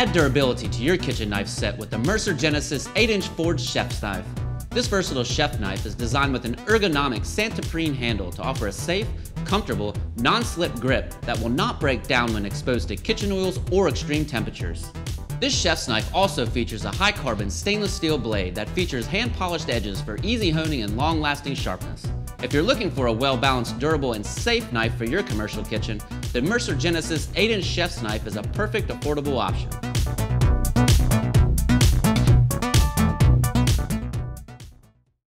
Add durability to your kitchen knife set with the Mercer Genesis 8-inch forged chef's knife. This versatile chef knife is designed with an ergonomic Santoprene handle to offer a safe, comfortable, non-slip grip that will not break down when exposed to kitchen oils or extreme temperatures. This chef's knife also features a high carbon stainless steel blade that features hand polished edges for easy honing and long lasting sharpness. If you're looking for a well balanced, durable, and safe knife for your commercial kitchen, the Mercer Genesis 8 inch chef's knife is a perfect affordable option.